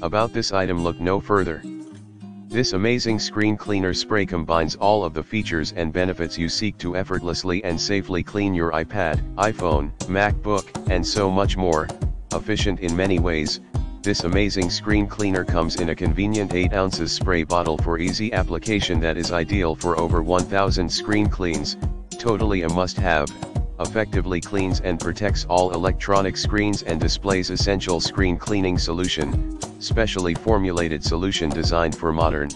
About this item look no further. This amazing screen cleaner spray combines all of the features and benefits you seek to effortlessly and safely clean your iPad, iPhone, MacBook, and so much more, efficient in many ways, this amazing screen cleaner comes in a convenient 8 ounces spray bottle for easy application that is ideal for over 1000 screen cleans, totally a must-have, effectively cleans and protects all electronic screens and displays essential screen cleaning solution, specially formulated solution designed for modern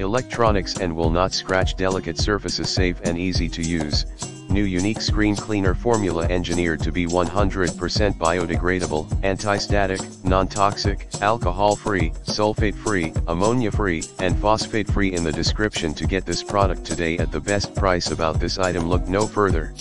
electronics and will not scratch delicate surfaces safe and easy to use, new unique screen cleaner formula engineered to be 100% biodegradable, anti-static, non-toxic, alcohol-free, sulfate-free, ammonia-free, and phosphate-free in the description to get this product today at the best price about this item look no further.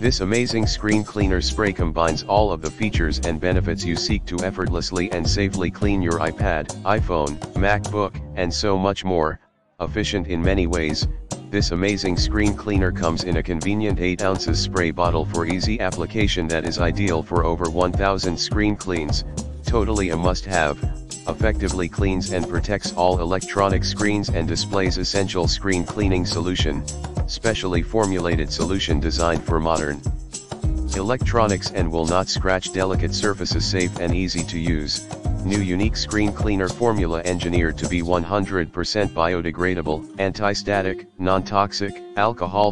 This amazing screen cleaner spray combines all of the features and benefits you seek to effortlessly and safely clean your iPad, iPhone, MacBook, and so much more, efficient in many ways, this amazing screen cleaner comes in a convenient 8 ounces spray bottle for easy application that is ideal for over 1000 screen cleans, totally a must-have, effectively cleans and protects all electronic screens and displays essential screen cleaning solution, specially formulated solution designed for modern electronics and will not scratch delicate surfaces safe and easy to use, new unique screen cleaner formula engineered to be 100% biodegradable, anti-static, non-toxic, alcohol-free